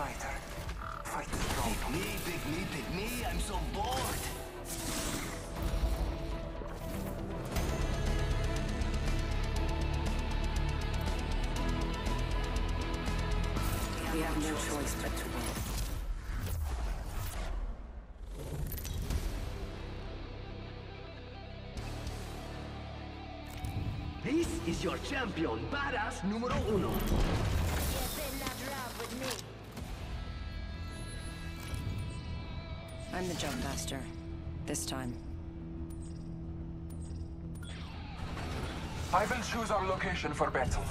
fighter. Fight strong. Pick me, pick me, pick me. I'm so bored. We have no choice but to win. This is your champion, badass numero uno. I'm the jump master. This time. I will choose our location for battle.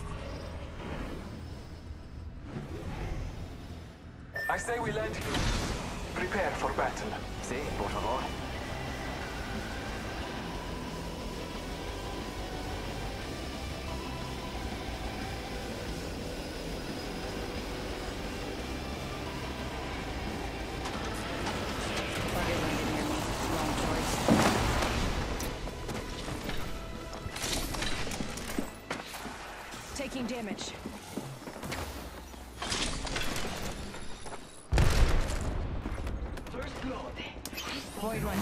I say we land here. Prepare for battle. Sí, por favor. Damage. First blood. Void one.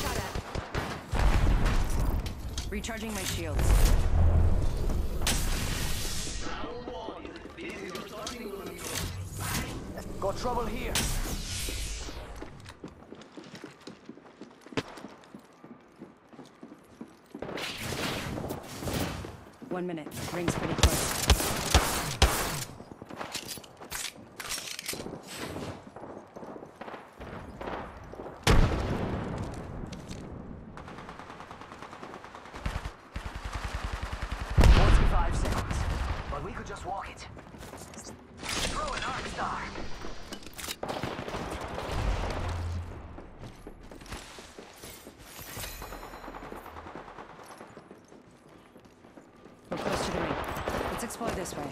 Shot at. Recharging my shields. Round one. This is your starting gun. Got trouble here. Minute. Ring's pretty close. Forty-five seconds. But we could just walk it. Throw an arc star. We're close to the ring. Let's explore this way.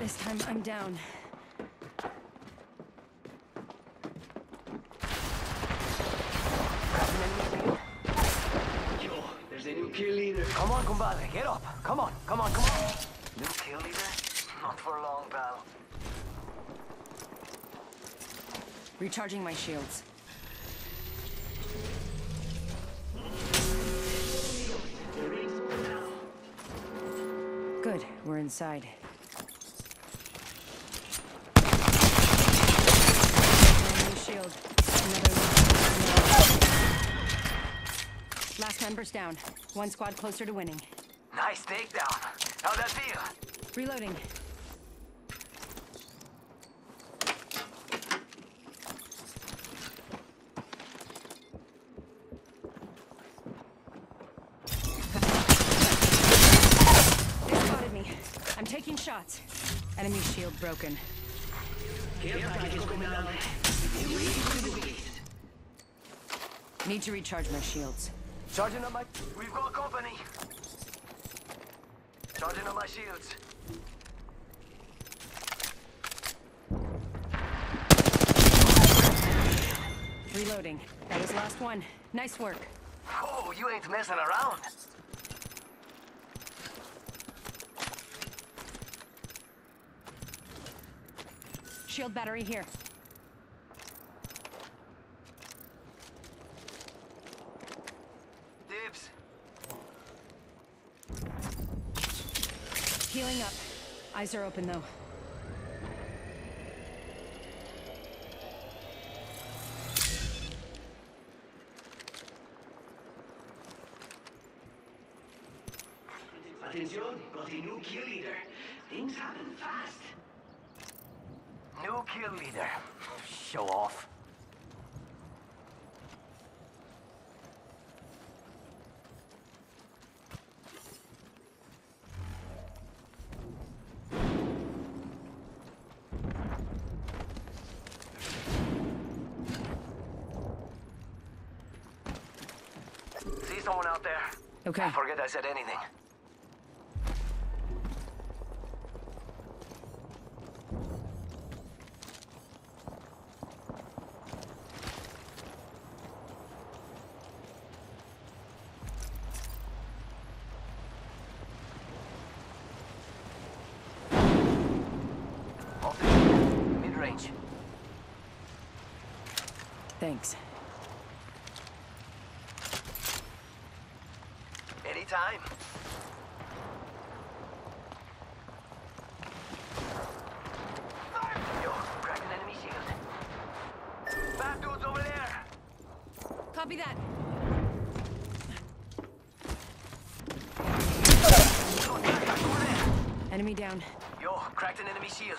This time I'm down. Yo, there's a new kill leader. Come on, compadre, get up. Come on, come on, come on. New kill leader? Not for long, pal. Recharging my shields. Good, we're inside. Shield. Another one. Last member's down. One squad closer to winning. Nice takedown. How'd that feel? Reloading. They spotted me. I'm taking shots. Enemy shield broken. Care package coming down. Need to recharge my shields. Charging on my... We've got company. Charging on my shields. Reloading. That was last one. Nice work. Oh, you ain't messing around. Shield battery here. Dibs. Healing up. Eyes are open though. someone out there. Okay. I forget I said anything. Mid-range. Thanks. Anytime. Yo, cracked an enemy shield. Bad dudes over there. Copy that. Yo, cracked over there. Enemy down. Yo, cracked an enemy shield.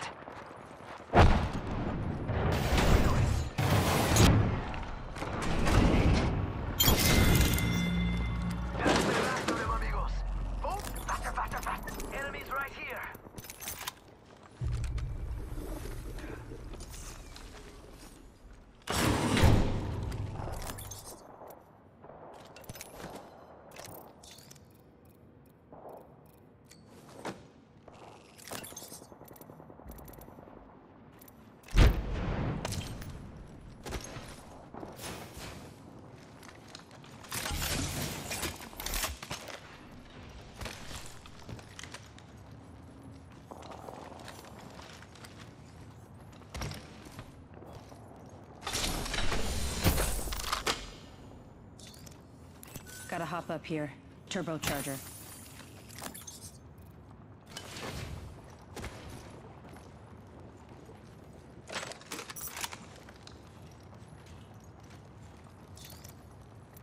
Gotta hop up here. Turbocharger.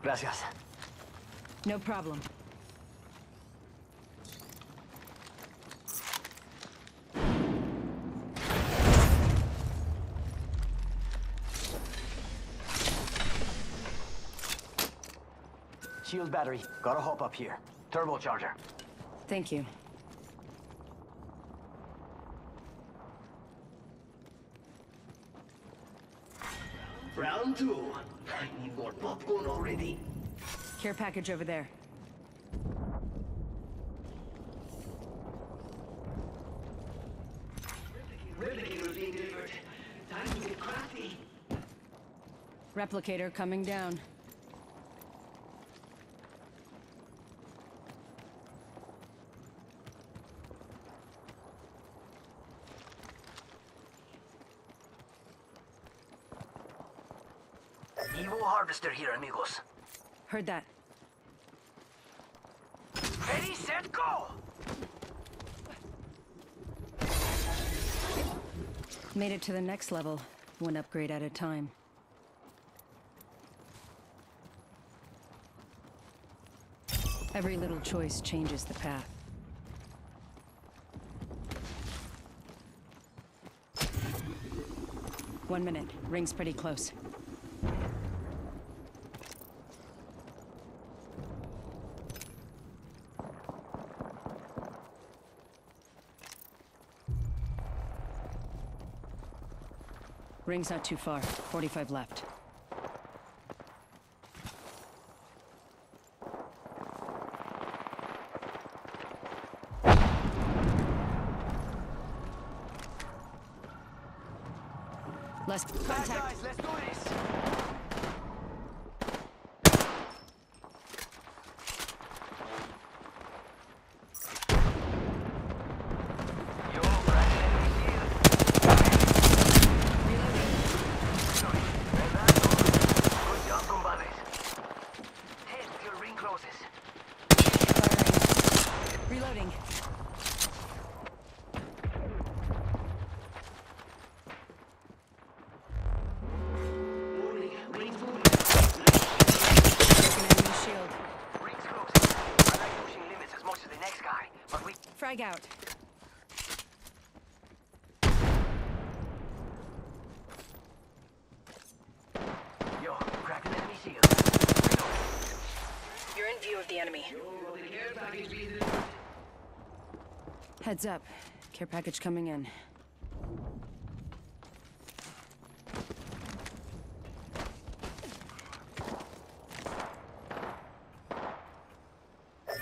Gracias. No problem. Shield battery. Gotta hop up here. Turbocharger. Thank you. Round two. I need more popcorn already. Care package over there. Replicator being delivered. Time to get crafty. Replicator coming down. Evo harvester here, amigos. Heard that. Ready, set, go! Made it to the next level, one upgrade at a time. Every little choice changes the path. One minute. Ring's pretty close. Ring's not too far. 45 left. Less Bad contact. guys, let's do this! Yo, cracked an enemy shield. Sorry, ¿verdad? Good job, compadres. Head till ring closes. Firing. Reloading. Moving, rings moving. Broken enemy shield. Rings closing. I like pushing limits as much as the next guy, but we Frag out. Yo, cracked an enemy shield. You're in view of the enemy. Heads up. Care package coming in.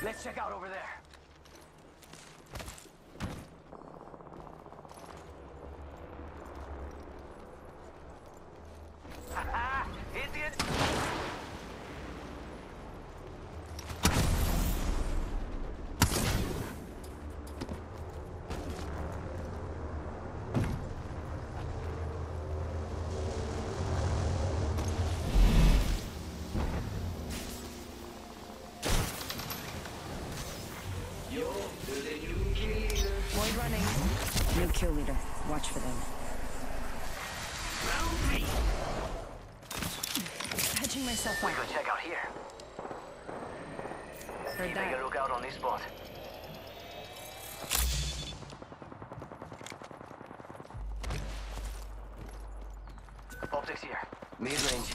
Let's check out over there. Haha, idiot! running. New kill leader. Watch for them. Round three. Patching myself We up. could check out here. Heard Keeping a lookout on this spot. Optics here. Mid-range.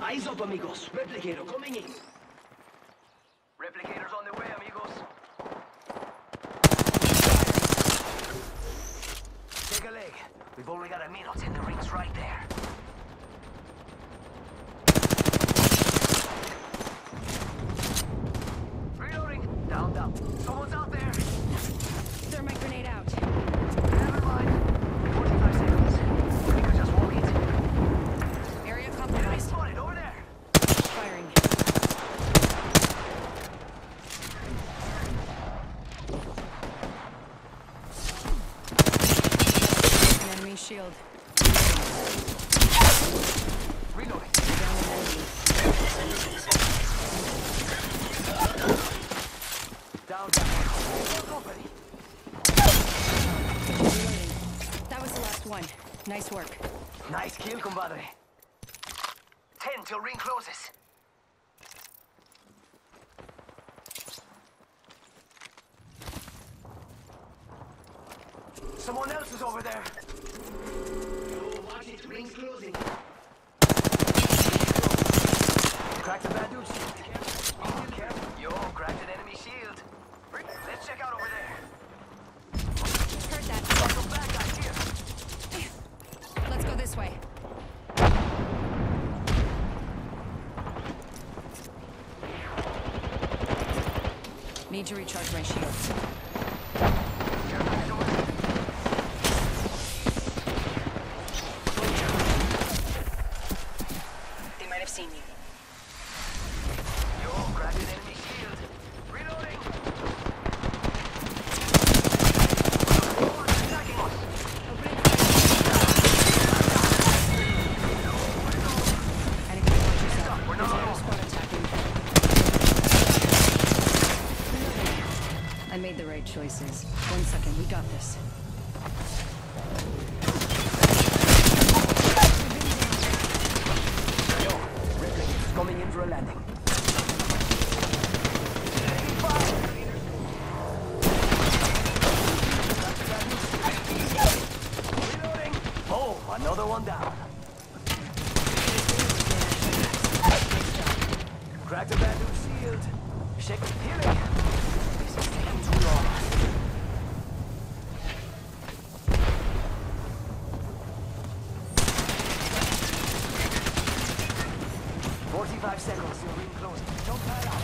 Eyes up, amigos. Replicator coming in. Replicators on the way, amigos. Take a leg. We've only got a minute and the ring's right there. Reloading. Down, down. Someone's out there. Thermite grenade out. Never mind. 45 seconds. We could just walk it. Area Enemy compromised. spotted over there. Firing. An enemy shield. Reloading. Down an enemy. Down, down. Company. Reloading. That was the last one. Nice work. Nice kill, compadre. Ten till ring closes. Someone else is over there. Oh, watch it. Ring's closing. Cracked a bad dude shield. Oh, careful. Yo, cracked an enemy shield. Let's check out over there. Heard that. Got some bad guys here. Let's go this way. Need to recharge my shields. For a landing. Enemy fire! Reloading. Oh, another one down. Cracked a bad dude shield. Shake healing. This is taking too long. Forty-five seconds till ring closing. Don't tie out.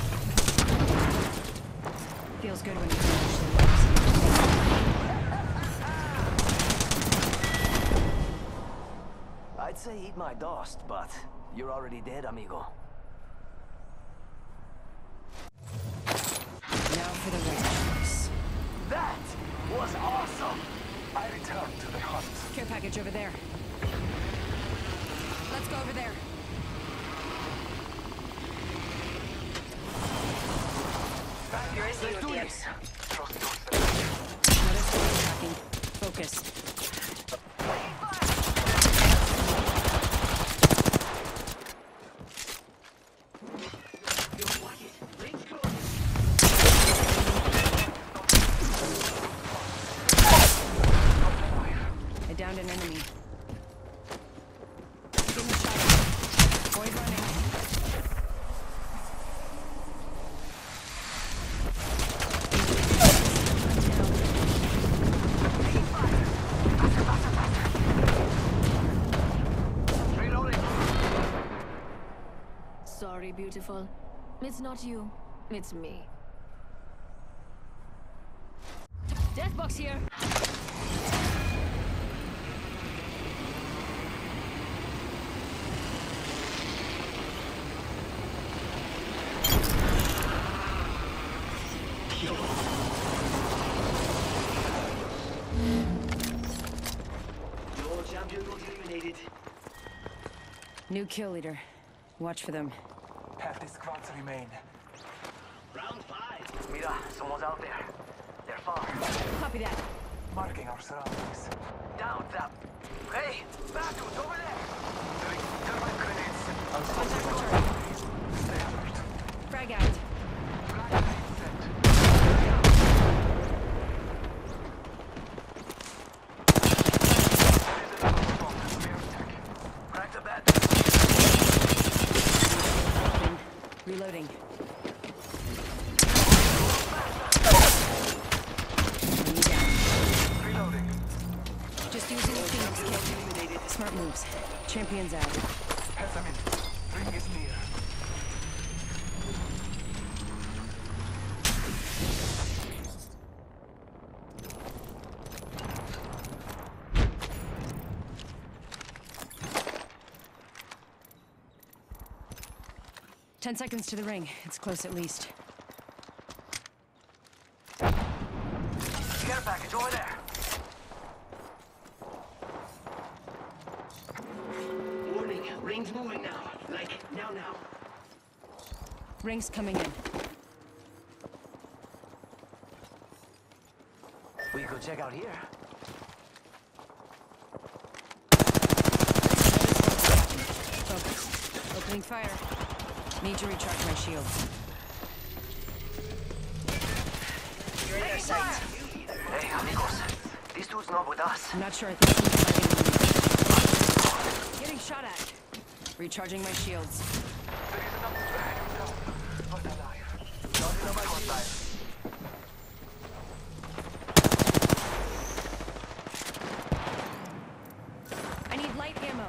Feels good when you finish the works. I'd say eat my dust, but you're already dead, amigo. Now for the choice. That was awesome! I return to the hunt. Care package over there. Let's go over there. Let's do this. Trust yourself. Another squad attacking. Focus. I downed an enemy. Getting shot at. Boys running. Reloading. Sorry, beautiful. It's not you. It's me. Death box here. Your champion was eliminated. New kill leader. Watch for them. Half the squads remain. Round five. Mira, someone's out there. They're they're far. Copy that. Marking our surroundings. Down, Zap. Hey, Battles over there. Three thermite grenades. Contact with turret. Stay alert. Frag out. Champions out. In. Ring is near. Ten seconds to the ring. It's close at least. Care package over there. Warning, ring's moving now. Like, now, now. Ring's coming in. We could check out here. Focus. Opening fire. Need to recharge my shields. You're in their sight. Hey, amigos. This dude's not with us. I'm not sure I think he's fighting. Getting shot at. Recharging my shields. There is another no, not alive. Not in my hostile. I need light ammo.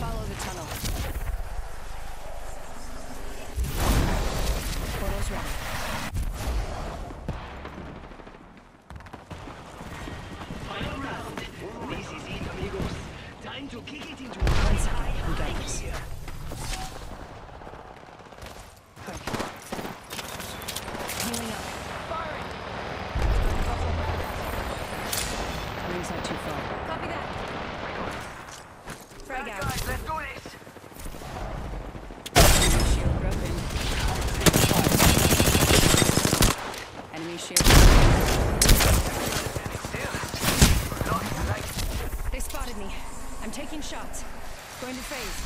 Follow the tunnel. Portal's ready. Final round. This is it, amigos. Time to kick it into One second. We got this. Thank you. Healing up. Ring's not too far. Copy that. Frag out. Guys, let's do this. Shield broken. Enemy shield. Still. Look, like, They spotted me. I'm taking shots. Going to phase.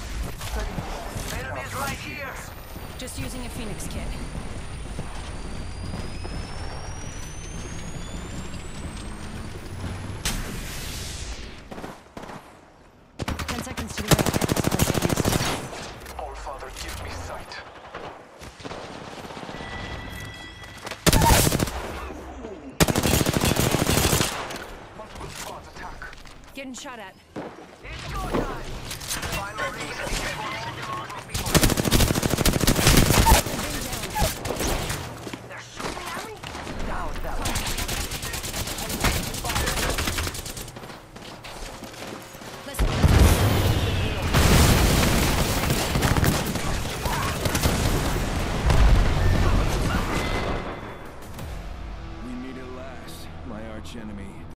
enemies right here. Just using a Phoenix kit. Ten seconds to the ring. It's close at least. All Father, give me sight. Multiple squads attack. Getting shot at.